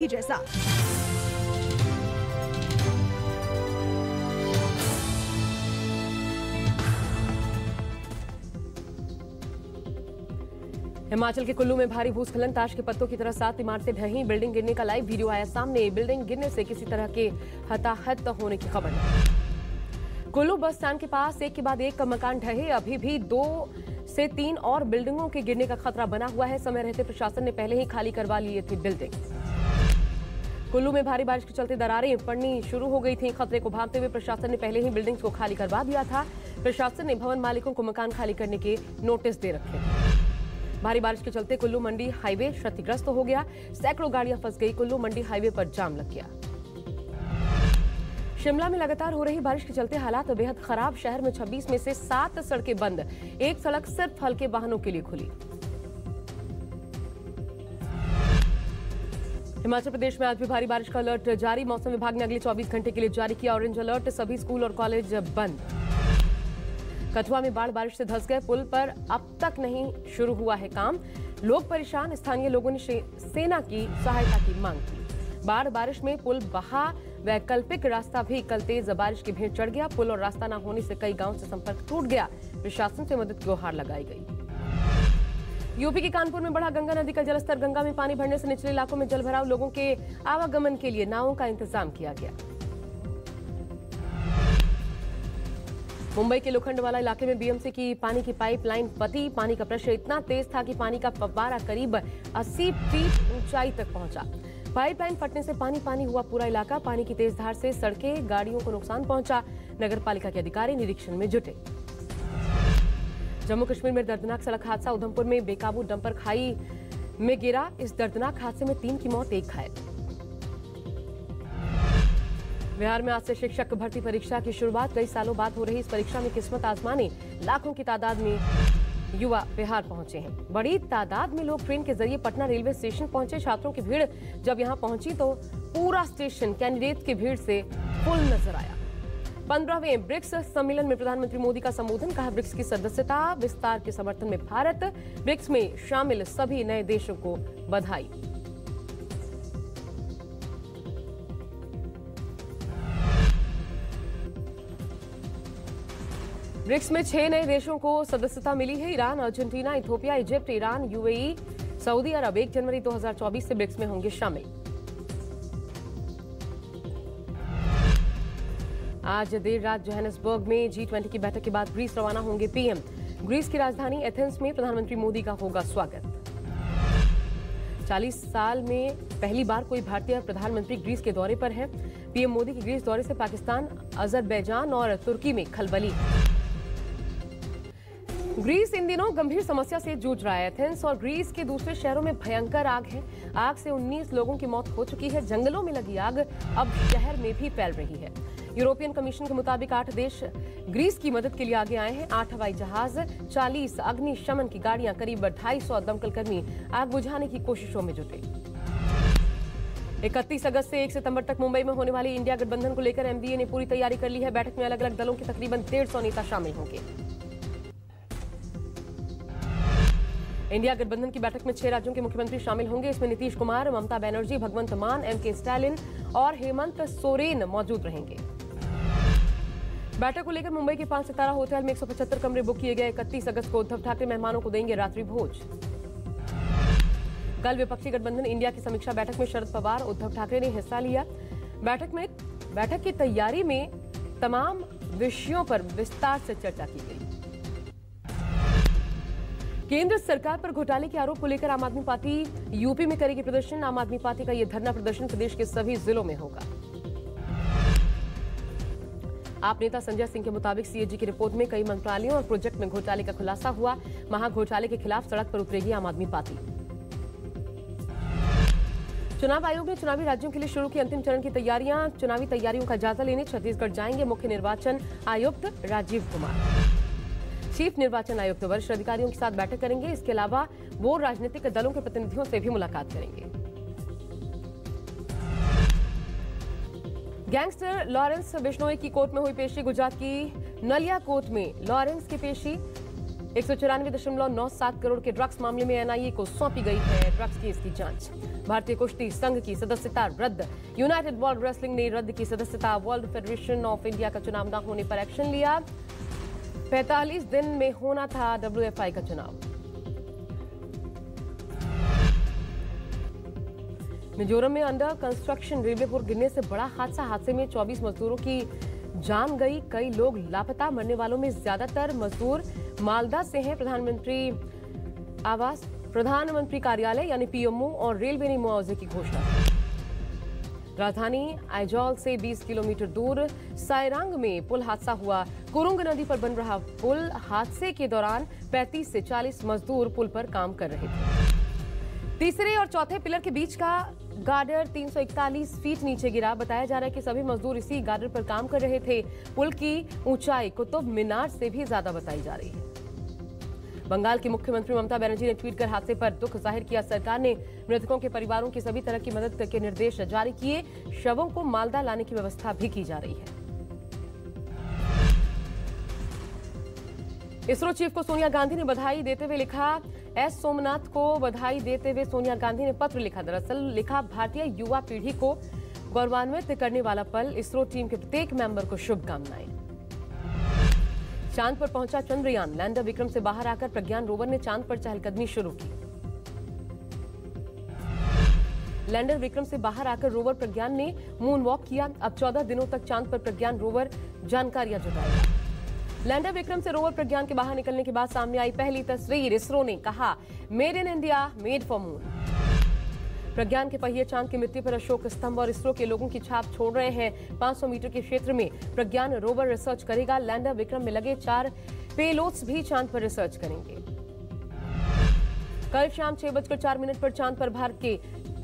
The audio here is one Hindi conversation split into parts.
जैसा हिमाचल के कुल्लू में भारी भूस्खलन, ताश के पत्तों की तरह सात इमारतें ढही बिल्डिंग गिरने का लाइव वीडियो आया सामने, बिल्डिंग गिरने से किसी तरह के हताहत होने की खबर। कुल्लू बस स्टैंड के पास एक के बाद एक का मकान ढहे, अभी भी दो से तीन और बिल्डिंगों के गिरने का खतरा बना हुआ है। समय रहते प्रशासन ने पहले ही खाली करवा लिए थे बिल्डिंग। कुल्लू में भारी बारिश के चलते दरारें पड़नी शुरू हो गई थी। खतरे को भांपते हुए प्रशासन ने पहले ही बिल्डिंग्स को खाली करवा दिया था। प्रशासन ने भवन मालिकों को मकान खाली करने के नोटिस दे रखे भारी बारिश के चलते कुल्लू मंडी हाईवे क्षतिग्रस्त हो गया। सैकड़ों गाड़ियाँ फंस गई। कुल्लू मंडी हाईवे पर जाम लग गया। शिमला में लगातार हो रही बारिश के चलते हालात बेहद खराब। शहर में 26 में से सात सड़कें बंद। एक सड़क सिर्फ़ हल्के वाहनों के लिए खुली। हिमाचल प्रदेश में आज भी भारी बारिश का अलर्ट जारी। मौसम विभाग ने अगले 24 घंटे के लिए जारी किया ऑरेंज अलर्ट। सभी स्कूल और कॉलेज बंद। कठुआ में बाढ़ बारिश से धस गए पुल पर अब तक नहीं शुरू हुआ है काम। लोग परेशान। स्थानीय लोगों ने सेना की सहायता की मांग की। बाढ़ बारिश में पुल बहा। वैकल्पिक रास्ता भी कल तेज बारिश की भीड़ चढ़ गया। पुल और रास्ता न होने से कई गाँव से संपर्क टूट गया। प्रशासन से मदद की गुहार लगाई गई। यूपी के कानपुर में बढ़ा गंगा नदी का जलस्तर, गंगा में पानी भरने से निचले इलाकों में जलभराव लोगों के आवागमन के लिए नावों का इंतज़ाम किया गया। मुंबई के लोखंडवाला इलाके में बीएमसी की पानी की पाइपलाइन पती। पानी का प्रेशर इतना तेज था कि पानी का फव्वारा करीब 80 फीट ऊंचाई तक पहुँचा। पाइपलाइन फटने से पानी पानी हुआ पूरा इलाका। पानी की तेज धार से सड़कें, गाड़ियों को नुकसान पहुँचा। नगर पालिका के अधिकारी निरीक्षण में जुटे। जम्मू कश्मीर में दर्दनाक सड़क हादसा। उधमपुर में बेकाबू डंपर खाई में गिरा। इस दर्दनाक हादसे में तीन की मौत, एक घायल। बिहार में आज से शिक्षक भर्ती परीक्षा की शुरुआत। कई सालों बाद हो रही इस परीक्षा में किस्मत आजमाने लाखों की तादाद में युवा बिहार पहुँचे हैं। बड़ी तादाद में लोग ट्रेन के ज़रिए पटना रेलवे स्टेशन पहुँचे। छात्रों की भीड़ जब यहाँ पहुँची तो पूरा स्टेशन कैंडिडेट की भीड़ से फुल नज़र आया। पंद्रहवें ब्रिक्स सम्मेलन में प्रधानमंत्री मोदी का संबोधन, कहा ब्रिक्स की सदस्यता, विस्तार के समर्थन में भारत, ब्रिक्स में शामिल सभी नए देशों को बधाई। ब्रिक्स में छह नए देशों को सदस्यता मिली है, Iran, Argentina, Ethiopia, Egypt, Iran, UAE, Saudi Arab. एक जनवरी 2024 से ब्रिक्स में होंगे शामिल। आज देर रात जोहानिसबर्ग में जी ट्वेंटी की बैठक के बाद ग्रीस रवाना होंगे पीएम। ग्रीस की राजधानी एथेंस में प्रधानमंत्री मोदी का होगा स्वागत। 40 साल में पहली बार कोई भारतीय प्रधानमंत्री ग्रीस के दौरे पर है। पीएम मोदी के ग्रीस दौरे से पाकिस्तान, अजरबैजान और तुर्की में खलबली। ग्रीस इन दिनों गंभीर समस्या से जूझ रहा है। एथेंस और ग्रीस के दूसरे शहरों में भयंकर आग है। आग से 19 लोगों की मौत हो चुकी है। जंगलों में लगी आग अब शहर में भी फैल रही है। यूरोपियन कमीशन के मुताबिक आठ देश ग्रीस की मदद के लिए आगे आए हैं। आठ हवाई जहाज़ 40 अग्निशमन की गाड़ियाँ, करीब 250 दमकल कर्मी आग बुझाने की कोशिशों में जुटे। इकतीस अगस्त से 1 सितंबर तक मुंबई में होने वाली इंडिया गठबंधन को लेकर एमबीए ने पूरी तैयारी कर ली है। बैठक में अलग अलग दलों के तकरीबन डेढ़ सौ नेता शामिल होंगे। इंडिया गठबंधन की बैठक में छह राज्यों के मुख्यमंत्री शामिल होंगे। इसमें नीतीश कुमार, ममता बनर्जी, भगवंत मान, एम के स्टालिन और हेमंत सोरेन मौजूद रहेंगे। बैठक को लेकर मुंबई के पाँच सितारा होटल में 175 कमरे बुक किए गए। इकतीस अगस्त को उद्धव ठाकरे मेहमानों को देंगे रात्रि भोज। कल विपक्षी गठबंधन इंडिया की समीक्षा बैठक में शरद पवार उद्धव ठाकरे ने हिस्सा लिया। बैठक में, बैठक की तैयारी में तमाम विषयों पर विस्तार से चर्चा की गई। केंद्र सरकार पर घोटाले के आरोप को लेकर आम आदमी पार्टी यूपी में करेगी प्रदर्शन। आम आदमी पार्टी का यह धरना प्रदर्शन प्रदेश के सभी जिलों में होगा। आप नेता संजय सिंह के मुताबिक सीएजी की रिपोर्ट में कई मंत्रालयों और प्रोजेक्ट में घोटाले का खुलासा हुआ। महा घोटाले के खिलाफ सड़क पर उतरेगी आम आदमी पार्टी। चुनाव आयोग ने चुनावी राज्यों के लिए शुरू की अंतिम चरण की तैयारियाँ। चुनावी तैयारियों का जायजा लेने छत्तीसगढ़ जाएँगे मुख्य निर्वाचन आयुक्त राजीव कुमार। चीफ निर्वाचन आयुक्त वरिष्ठ अधिकारियों के साथ बैठक करेंगे। इसके अलावा वो राजनीतिक दलों के प्रतिनिधियों से भी मुलाकात करेंगे। गैंगस्टर लॉरेंस बिश्नोई की कोर्ट में हुई पेशी, गुजरात की नलिया कोर्ट में लॉरेंस की पेशी। एक सौ चौरानवे दशमलव नौ सात करोड़ के ड्रग्स मामले में एनआईए को सौंपी गई है ड्रग्स केस की जाँच। भारतीय कुश्ती संघ की सदस्यता रद्द। यूनाइटेड वर्ल्ड रेसलिंग ने रद्द की सदस्यता। वर्ल्ड फेडरेशन ऑफ़ इंडिया का चुनाव न होने पर एक्शन लिया। 45 दिन में होना था डब्ल्यूएफआई का चुनाव। मिजोरम में अंडर कंस्ट्रक्शन रेलवे पुल गिरने से बड़ा हादसा। हादसे में 24 मजदूरों की जान गई। कई लोग लापता, मरने वालों में ज़्यादातर मजदूर मालदा से हैं। प्रधानमंत्री आवास, प्रधानमंत्री कार्यालय यानी पीएमओ और रेलवे ने मुआवजे की घोषणा। राजधानी आइजॉल से 20 किलोमीटर दूर सायरंग में पुल हादसा हुआ। कुरुंग नदी पर बन रहा पुल हादसे के दौरान 35 से 40 मजदूर पुल पर काम कर रहे थे। तीसरे और चौथे पिलर के बीच का गार्डर 341 फीट नीचे गिरा। बताया जा रहा है कि सभी मजदूर इसी गार्डर पर काम कर रहे थे। पुल की ऊंचाई कुतुब मीनार से भी ज़्यादा बताई जा रही है। बंगाल की मुख्यमंत्री ममता बनर्जी ने ट्वीट कर हादसे पर दुख ज़ाहिर किया। सरकार ने मृतकों के परिवारों की सभी तरह की मदद के निर्देश जारी किए। शवों को मालदा लाने की व्यवस्था भी की जा रही है। इसरो चीफ को सोनिया गांधी ने बधाई देते हुए लिखा, एस. सोमनाथ को बधाई देते हुए सोनिया गांधी ने पत्र लिखा। दरअसल लिखा, भारतीय युवा पीढ़ी को गौरवान्वित करने वाला पल। इसरो टीम के प्रत्येक मेंबर को शुभकामनाएँ। चाँद पर पहुँचा चंद्रयान। लैंडर विक्रम से बाहर आकर प्रज्ञान रोवर ने चाँद पर चहलकदमी शुरू की। लैंडर विक्रम से बाहर आकर रोवर प्रज्ञान ने मून वॉक किया। अब 14 दिनों तक चाँद पर प्रज्ञान रोवर जानकारियाँ जुटाएगा लैंडर विक्रम से रोवर प्रज्ञान के बाहर निकलने के बाद सामने आई पहली तस्वीर। इसरो ने कहा, made in India, made for moon. Pragyan के पहिए चाँद की मिट्टी पर अशोक स्तंभ और इसरो के लोगों की छाप छोड़ रहे हैं। 500 मीटर के क्षेत्र में प्रज्ञान रोवर रिसर्च करेगा। लैंडर विक्रम में लगे चार पेलोट्स भी चाँद पर रिसर्च करेंगे। कल शाम छह बजकर चार मिनट पर चाँद पर भारत के,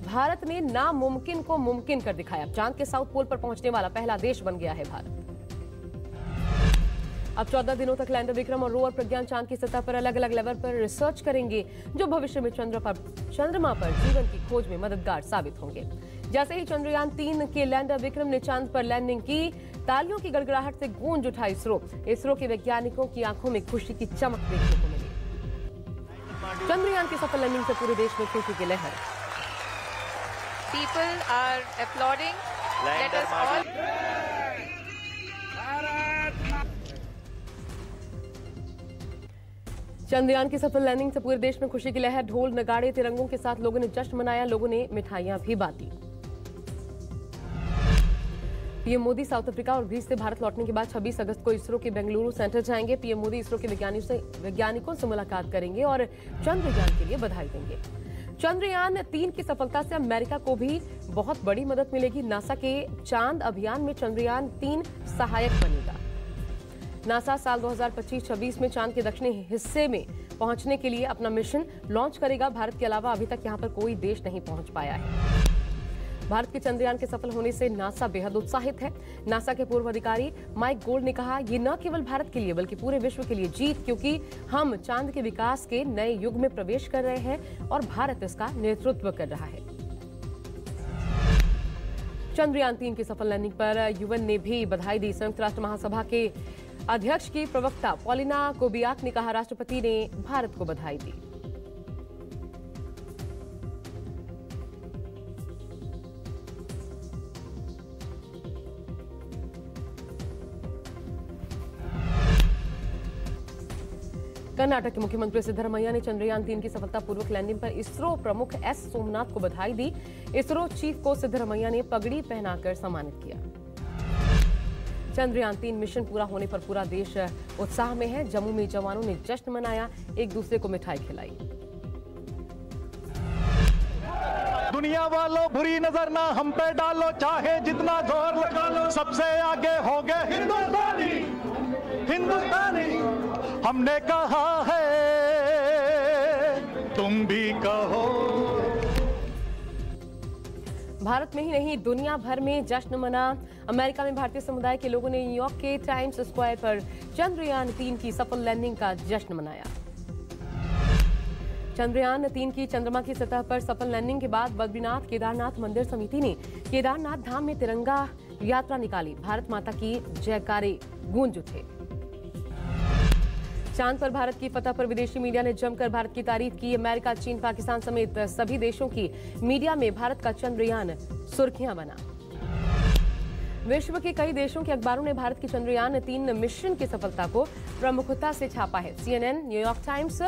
भारत ने नामुमकिन को मुमकिन कर दिखाया। चाँद के साउथ पोल पर पहुँचने वाला पहला देश बन गया है भारत। अब 14 दिनों तक लैंडर विक्रम और रोवर प्रज्ञान चाँद की सतह पर अलग अलग लेवल पर रिसर्च करेंगे जो भविष्य में चंद्र पर चंद्रमा पर जीवन की खोज में मददगार साबित होंगे जैसे ही चंद्रयान तीन के लैंडर विक्रम ने चाँद पर लैंडिंग की तालियों की गड़गड़ाहट से गूंज उठा इसरो इसरो के वैज्ञानिकों की आँखों में खुशी की चमक देखने को मिली चंद्रयान की सफल लैंडिंग से पूरे देश में खुशी की लहर People are applauding. Let us all. Chandrayaan की सफल लैंडिंग से पूरे देश में खुशी की लहर, ढोल नगाड़े, तिरंगों के साथ लोगों ने जश्न मनाया, लोगों ने मिठाइयाँ भी बांटी। पीएम मोदी साउथ अफ्रीका और ग्रीस से भारत लौटने के बाद 26 अगस्त को इसरो के बेंगलुरु सेंटर जाएँगे। पीएम मोदी इसरो के वैज्ञानिकों से वैज्ञानिकों से मुलाकात करेंगे और चंद्रयान के लिए बधाई देंगे। चंद्रयान तीन की सफलता से अमेरिका को भी बहुत बड़ी मदद मिलेगी। नासा के चाँद अभियान में चंद्रयान तीन सहायक बनेगा। नासा साल 2025-26 में चाँद के दक्षिणी हिस्से में पहुँचने के लिए अपना मिशन लॉन्च करेगा। भारत के अलावा अभी तक यहाँ पर कोई देश नहीं पहुँच पाया है। भारत के चंद्रयान के सफल होने से नासा बेहद उत्साहित है। नासा के पूर्व अधिकारी माइक गोल्ड ने कहा, ये न केवल भारत के लिए बल्कि पूरे विश्व के लिए जीत, क्योंकि हम चाँद के विकास के नए युग में प्रवेश कर रहे हैं और भारत इसका नेतृत्व कर रहा है। चंद्रयान तीन की सफल लैंडिंग पर यूएन ने भी बधाई दी। संयुक्त राष्ट्र महासभा के अध्यक्ष की प्रवक्ता पॉलिना कोबियाक ने कहा, राष्ट्रपति ने भारत को बधाई दी। कर्नाटक के मुख्यमंत्री सिद्धरमैया ने चंद्रयान तीन की सफलतापूर्वक लैंडिंग पर इसरो प्रमुख एस सोमनाथ को बधाई दी। इसरो चीफ को सिद्धरमैया ने पगड़ी पहनाकर सम्मानित किया। चंद्रयान तीन मिशन पूरा होने पर पूरा देश उत्साह में है। जम्मू में जवानों ने जश्न मनाया, एक दूसरे को मिठाई खिलाई। दुनिया वालों, बुरी नज़र ना हम पे डालो, चाहे जितना ज़ोर लगा लो, सबसे आगे हो गए हिंदुस्तानी। हिंदुस्तानी, हमने कहा है, तुम भी कहो। भारत में ही नहीं, दुनिया भर में जश्न मना। अमेरिका में भारतीय समुदाय के लोगों ने न्यूयॉर्क के टाइम्स स्क्वायर पर चंद्रयान तीन की सफल लैंडिंग का जश्न मनाया। चंद्रयान तीन की चंद्रमा की सतह पर सफल लैंडिंग के बाद बद्रीनाथ केदारनाथ मंदिर समिति ने केदारनाथ धाम में तिरंगा यात्रा निकाली। भारत माता की जयकारे गूंज उठे। चाँद पर भारत की फतह पर विदेशी मीडिया ने जमकर भारत की तारीफ़ की। अमेरिका, चीन, पाकिस्तान समेत सभी देशों की मीडिया में भारत का चंद्रयान सुर्खियाँ बना। विश्व के कई देशों के अखबारों ने भारत की चंद्रयान तीन मिशन की सफलता को प्रमुखता से छापा है। सीएनएन न्यूयॉर्क टाइम्स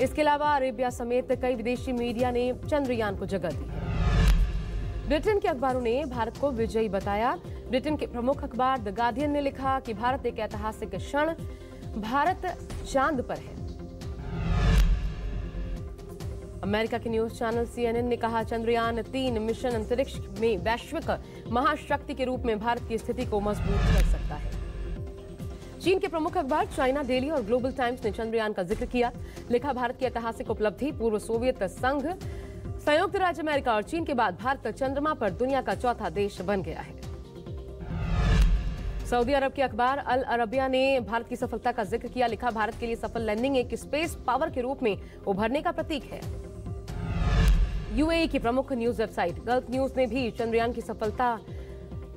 इसके अलावा अरेबिया समेत कई विदेशी मीडिया ने चंद्रयान को जगह दी। ब्रिटेन के अखबारों ने भारत को विजयी बताया। ब्रिटेन के प्रमुख अखबार द गार्डियन ने लिखा कि भारत एक ऐतिहासिक क्षण भारत चाँद पर है। अमेरिका के न्यूज़ चैनल सीएनएन ने कहा, चंद्रयान तीन मिशन अंतरिक्ष में वैश्विक महाशक्ति के रूप में भारत की स्थिति को मज़बूत कर सकता है। चीन के प्रमुख अखबार चाइना डेली और ग्लोबल टाइम्स ने चंद्रयान का ज़िक्र किया। लिखा, भारत की ऐतिहासिक उपलब्धि, पूर्व सोवियत संघ, संयुक्त राज्य अमेरिका और चीन के बाद भारत चंद्रमा पर दुनिया का चौथा देश बन गया है। सऊदी अरब के अखबार अल अरबिया ने भारत की सफलता का ज़िक्र किया। लिखा, भारत के लिए सफल लैंडिंग एक स्पेस पावर के रूप में उभरने का प्रतीक है। यूएई की प्रमुख न्यूज़ वेबसाइट गल्फ न्यूज़ ने भी चंद्रयान की सफलता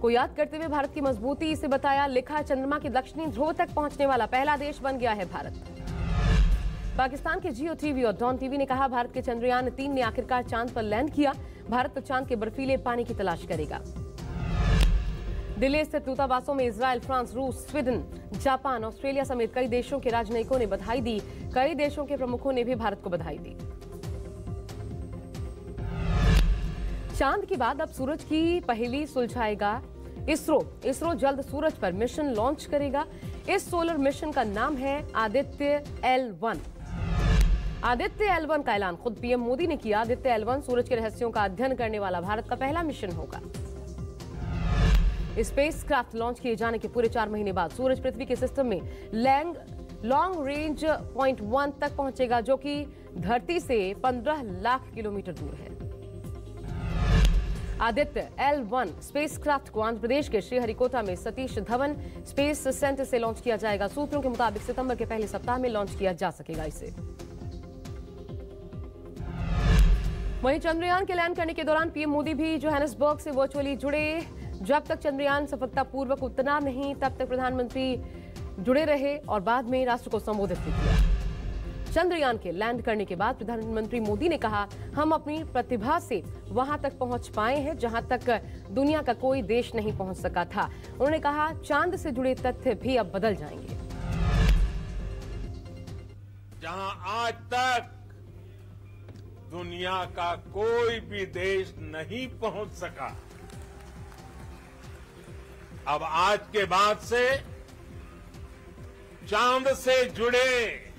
को याद करते हुए भारत की मजबूती से बताया। लिखा, चंद्रमा के दक्षिणी ध्रुव तक पहुँचने वाला पहला देश बन गया है भारत। पाकिस्तान के जियो टीवी और डॉन टीवी ने कहा, भारत के चंद्रयान तीन ने आखिरकार चाँद पर लैंड किया। भारत तो चाँद के बर्फीले पानी की तलाश करेगा। दिल्ली स्थित दूतावासों में इसराइल फ्रांस, रूस, स्वीडन, जापान, ऑस्ट्रेलिया समेत कई देशों के राजनयिकों ने बधाई दी। कई देशों के प्रमुखों ने भी भारत को बधाई दी। चाँद के बाद अब सूरज की पहेली सुलझाएगा। इसरो इसरो जल्द सूरज पर मिशन लॉन्च करेगा। इस सोलर मिशन का नाम है Aditya L one. Aditya L one का ऐलान, खुद पीएम मोदी ने किया। आदित्य एल वन सूरज के रहस्यों का अध्ययन करने वाला भारत का पहला मिशन होगा। स्पेस क्राफ्ट लॉन्च किए जाने के पूरे चार महीने बाद। सूरज पृथ्वी के सिस्टम में Lagrange point one तक पहुंचेगा, जो कि धरती से 15 लाख किलोमीटर दूर है। Aditya, L one spacecraft को आंध्र प्रदेश के श्रीहरिकोटा में सतीश धवन स्पेस सेंटर से लॉन्च किया जाएगा। सूत्रों के मुताबिक सितंबर के पहले सप्ताह में लॉन्च किया जा सकेगा इसे। वहीं चंद्रयान के लैंड करने के दौरान पीएम मोदी भी जोहानसबर्ग से वर्चुअली जुड़े। जब तक चंद्रयान सफलतापूर्वक उतना नहीं, तब तक प्रधानमंत्री जुड़े रहे और बाद में राष्ट्र को संबोधित भी किया। चंद्रयान के लैंड करने के बाद प्रधानमंत्री मोदी ने कहा, हम अपनी प्रतिभा से वहाँ तक पहुँच पाए हैं, जहाँ तक दुनिया का कोई देश नहीं पहुँच सका था। उन्होंने कहा, चाँद से जुड़े तथ्य भी अब बदल जाएँगे। जहाँ आज तक दुनिया का कोई भी देश नहीं पहुँच सका। अब आज के बाद से चाँद से जुड़े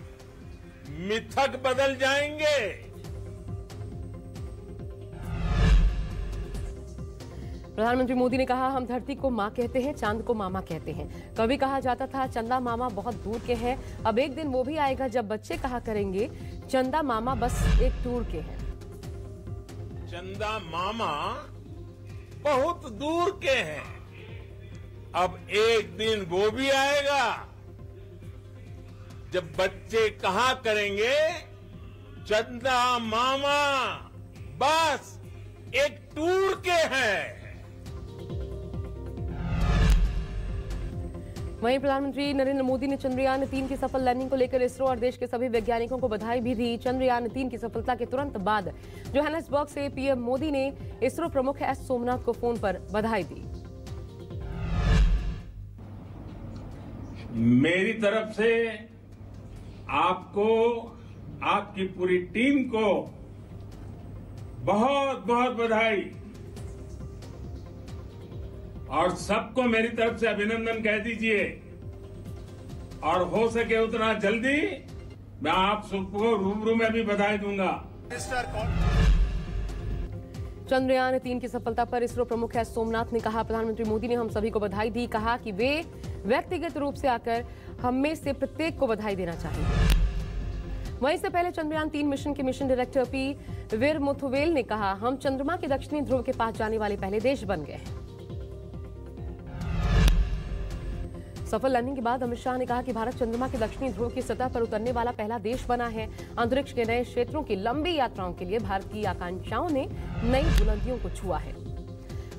मिथक बदल जाएँगे। प्रधानमंत्री मोदी ने कहा हम धरती को माँ कहते हैं चाँद को मामा कहते हैं। कभी कहा जाता था चंदा मामा बहुत दूर के हैं अब एक दिन वो भी आएगा जब बच्चे कहा करेंगे चंदा मामा बस एक टूर के हैं। चंदा मामा बहुत दूर के हैं। अब एक दिन वो भी आएगा। जब बच्चे कहा करेंगे? चंदा मामा, बस एक टूर के हैं। वहीं प्रधानमंत्री नरेंद्र मोदी ने चंद्रयान तीन की सफल लैंडिंग को लेकर इसरो और देश के सभी वैज्ञानिकों को बधाई भी दी। चंद्रयान तीन की सफलता के तुरंत बाद जोहानसबर्ग से पीएम मोदी ने इसरो प्रमुख एस सोमनाथ को फ़ोन पर बधाई दी। मेरी तरफ़ से आपको, आपकी पूरी टीम को बहुत बहुत बधाई। और सबको मेरी तरफ़ से अभिनंदन कह दीजिए। और हो सके उतना जल्दी मैं आप सबको रूबरू में भी बधाई दूँगा। चंद्रयान तीन की सफलता पर इसरो प्रमुख एस सोमनाथ ने कहा, प्रधानमंत्री मोदी ने हम सभी को बधाई दी। कहा कि वे व्यक्तिगत रूप से आकर हम में से प्रत्येक को बधाई देना चाहिए वहीं से पहले चंद्रयान तीन मिशन के mission director P Veera Muthuvel ने कहा, हम चंद्रमा के दक्षिणी ध्रुव के पास जाने वाले पहले देश बन गए हैं। सफल लैंडिंग के बाद अमित शाह ने कहा कि भारत चंद्रमा के दक्षिणी ध्रुव की सतह पर उतरने वाला पहला देश बना है। अंतरिक्ष के नए क्षेत्रों की लंबी यात्राओं के लिए भारत की आकांक्षाओं ने नई बुलंदियों को छुआ है।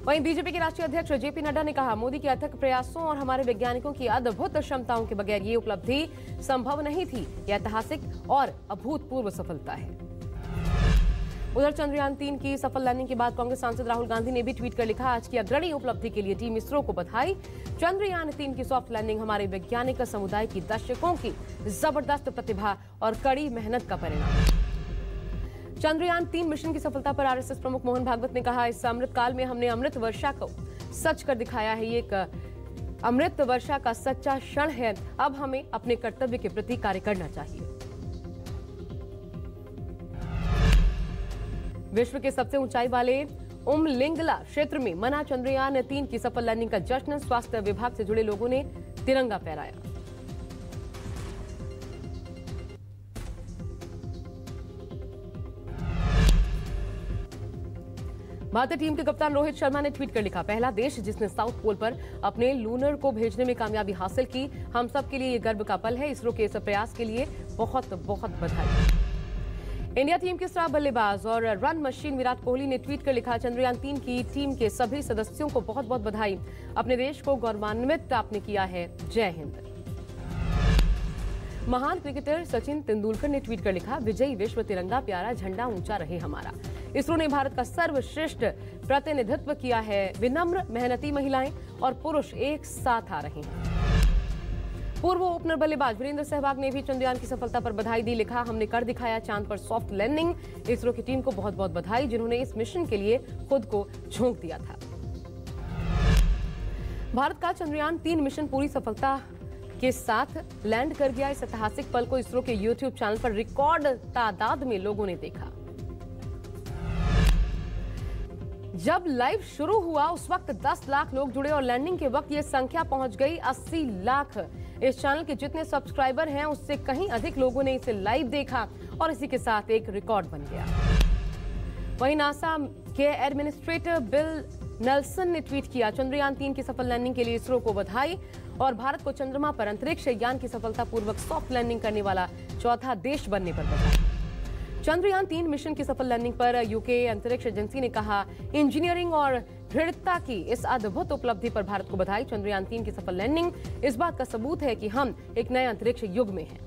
वहीं बीजेपी के राष्ट्रीय अध्यक्ष जेपी नड्डा ने कहा, मोदी के अथक प्रयासों और हमारे वैज्ञानिकों की अद्भुत क्षमताओं के बगैर ये उपलब्धि संभव नहीं थी। यह ऐतिहासिक और अभूतपूर्व सफलता है। उधर चंद्रयान तीन की सफल लैंडिंग के बाद कांग्रेस सांसद राहुल गांधी ने भी ट्वीट कर लिखा, आज की अग्रणी उपलब्धि के लिए टीम इसरो को बधाई। चंद्रयान तीन की सॉफ्ट लैंडिंग हमारे वैज्ञानिक समुदाय की दशकों की ज़बरदस्त प्रतिभा और कड़ी मेहनत का परिणाम। चंद्रयान तीन मिशन की सफलता पर आरएसएस प्रमुख मोहन भागवत ने कहा, इस अमृत काल में हमने अमृत वर्षा को सच कर दिखाया है। ये एक, अमृत वर्षा का सच्चा क्षण है। अब हमें अपने कर्तव्य के प्रति कार्य करना चाहिए। विश्व के सबसे ऊंचाई वाले उमलिंगला क्षेत्र में मना चंद्रयान तीन की सफल लैंडिंग का जश्न स्वास्थ्य विभाग से जुड़े लोगों ने तिरंगा फहराया। भारतीय टीम के कप्तान रोहित शर्मा ने ट्वीट कर लिखा, पहला देश जिसने साउथ पोल पर अपने लूनर को भेजने में कामयाबी हासिल की, हम सब के लिए ये गर्व का पल है। इसरो के इस प्रयास के लिए बहुत बहुत बधाई। इंडिया टीम के स्टार बल्लेबाज और रन मशीन विराट कोहली ने ट्वीट कर लिखा चंद्रयान तीन की टीम के सभी सदस्यों को बहुत बहुत बधाई। अपने देश को गौरवान्वित आपने किया है। जय हिंद. महान क्रिकेटर सचिन तेंदुलकर ने ट्वीट कर लिखा, विजयी विश्व तिरंगा प्यारा झंडा ऊँचा रहे हमारा। इसरो ने भारत का सर्वश्रेष्ठ प्रतिनिधित्व किया है। विनम्र, मेहनती महिलाएँ और पुरुष एक साथ आ रहे हैं। पूर्व ओपनर बल्लेबाज वीरेंद्र सहवाग ने भी चंद्रयान की सफलता पर बधाई दी। लिखा, हमने कर दिखाया चाँद पर सॉफ्ट लैंडिंग इसरो की टीम को बहुत बहुत बधाई, जिन्होंने इस मिशन के लिए खुद को झोंक दिया था। भारत का चंद्रयान तीन मिशन पूरी सफलता के साथ लैंड कर गया। इस ऐतिहासिक पल को इसरो के यूट्यूब चैनल पर रिकॉर्ड तादाद में लोगों ने देखा। जब लाइव शुरू हुआ, उस वक्त 10 लाख लोग जुड़े और लैंडिंग के वक्त यह संख्या पहुँच गई 80 लाख। इस चैनल के जितने सब्सक्राइबर हैं, उससे कहीं अधिक लोगों ने इसे लाइव देखा और इसी के साथ एक रिकॉर्ड बन गया। वहीं नासा के एडमिनिस्ट्रेटर बिल नेल्सन ने ट्वीट किया, चंद्रयान तीन की सफल लैंडिंग के लिए इसरो को बधाई और भारत को चंद्रमा पर अंतरिक्ष यान की सफलतापूर्वक सॉफ्ट लैंडिंग करने वाला चौथा देश बनने पर बधाई। चंद्रयान तीन मिशन की सफल लैंडिंग पर यूके अंतरिक्ष एजेंसी ने कहा, इंजीनियरिंग और दृढ़ता की इस अद्भुत उपलब्धि पर भारत को बधाई। चंद्रयान तीन की सफल लैंडिंग। इस बात का सबूत है कि हम एक नए अंतरिक्ष युग में हैं।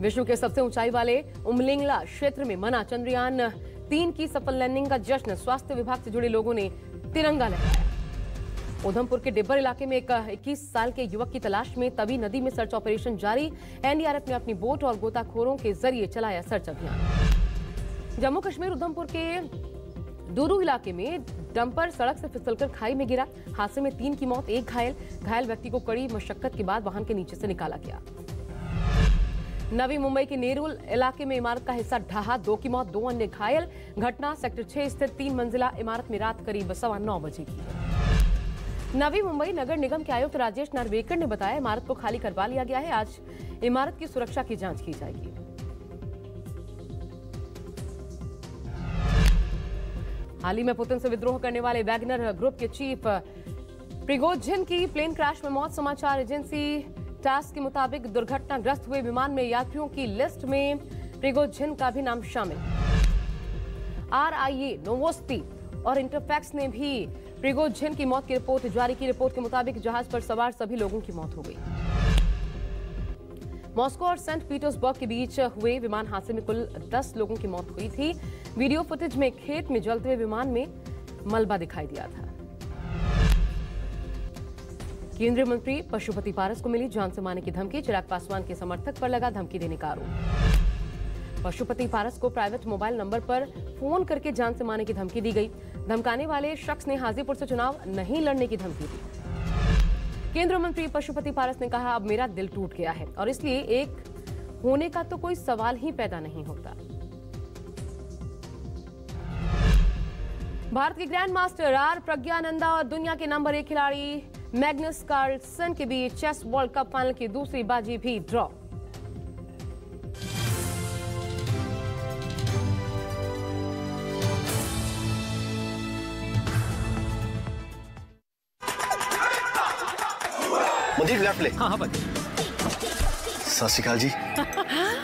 विश्व के सबसे ऊंचाई वाले उमलिंगला क्षेत्र में मना चंद्रयान तीन की सफल लैंडिंग का जश्न। स्वास्थ्य विभाग से जुड़े लोगों ने तिरंगा लहराया। उधमपुर के डिब्बर इलाके में एक 21 साल के युवक की तलाश में तभी नदी में सर्च ऑपरेशन जारी। एनडीआरएफ ने अपनी बोट और गोताखोरों के ज़रिए चलाया सर्च अभियान। जम्मू कश्मीर उधमपुर के दूरू इलाके में डंपर सड़क से फिसलकर खाई में गिरा। हादसे में तीन की मौत, एक घायल। घायल व्यक्ति को कड़ी मशक्कत के बाद वाहन के नीचे से निकाला गया। नवी मुंबई के नेरुल इलाके में इमारत का हिस्सा ढहा, दो की मौत, दो अन्य घायल। घटना सेक्टर छह स्थित तीन मंजिला इमारत में रात करीब सवा नौ बजे की। नवी मुंबई नगर निगम के आयुक्त राजेश नार्वेकर ने बताया, इमारत को खाली करवा लिया गया है। आज इमारत की सुरक्षा की जाँच की जाएगी। हाल ही में पुतिन से विद्रोह करने वाले वैगनर ग्रुप के चीफ प्रिगोजिन की प्लेन क्रैश में मौत, समाचार एजेंसी टास्क के मुताबिक दुर्घटनाग्रस्त हुए विमान में यात्रियों की लिस्ट में प्रिगोजिन का भी नाम शामिल। आरआईए, नोवोस्ती और इंटरफैक्स ने भी प्रिगोजिन की मौत की रिपोर्ट, जारी की रिपोर्ट के मुताबिक जहाज़ पर सवार सभी लोगों की मौत हो गई। मॉस्को और सेंट पीटर्सबर्ग के बीच हुए विमान हादसे में कुल 10 लोगों की मौत हुई थी। वीडियो फुटेज में खेत में जलते हुए विमान में मलबा दिखाई दिया था। केंद्रीय मंत्री पशुपति पारस को मिली जान से मारने की धमकी, चिराग पासवान के समर्थक पर लगा धमकी देने का आरोप। पशुपति पारस को प्राइवेट मोबाइल नंबर पर फ़ोन करके जान से मारने की धमकी दी गई। धमकाने वाले शख्स ने हाजीपुर से चुनाव नहीं लड़ने की धमकी दी। केंद्रीय मंत्री पशुपति पारस ने कहा, अब मेरा दिल टूट गया है और इसलिए एक होने का तो कोई सवाल ही पैदा नहीं होता। भारत के ग्रैंड मास्टर आर प्रज्ञानंदा और दुनिया के नंबर एक खिलाड़ी मैग्नस कार्लसन के बीच चेस वर्ल्ड कप फाइनल की दूसरी बाजी भी ड्रॉ। ले हाँ हाँ सत श्रीकाल जी।